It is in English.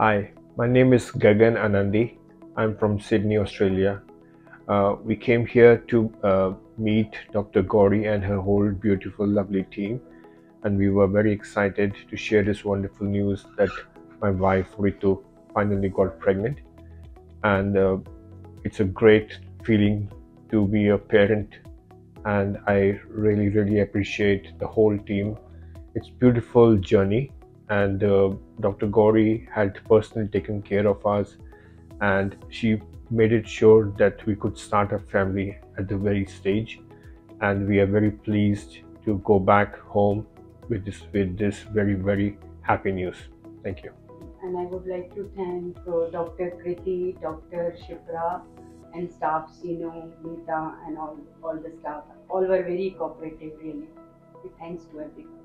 Hi, my name is Gagan Anandi. I'm from Sydney, Australia. Uh, we came here to uh, meet Dr. Gauri and her whole beautiful, lovely team, and we were very excited to share this wonderful news that my wife Ritu finally got pregnant. And uh, it's a great feeling to be a parent, and I really, really appreciate the whole team. It's beautiful journey and uh, Dr. Gauri had personally taken care of us, and she made it sure that we could start a family at the very stage, and we are very pleased to go back home with this with this very very happy news. Thank you. And I would like to thank uh, Dr. Kriti, Dr. Shipra, and staff, Sino, Meeta, and all, all the staff. All were very cooperative, really. Thanks to everyone.